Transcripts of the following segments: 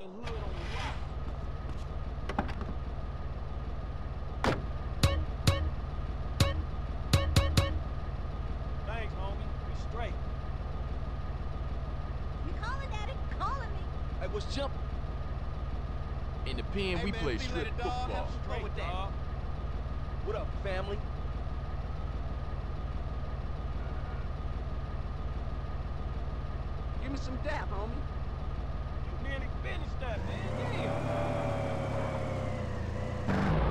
the hood on the rock. Thanks, homie. Be straight. You calling at it? Calling me. Hey, what's jump? In the pen, hey, we man, play strip it, football. Straight, with that. What up, family? Give me some dap, homie. You nearly finished that, man. Damn.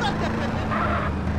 ほら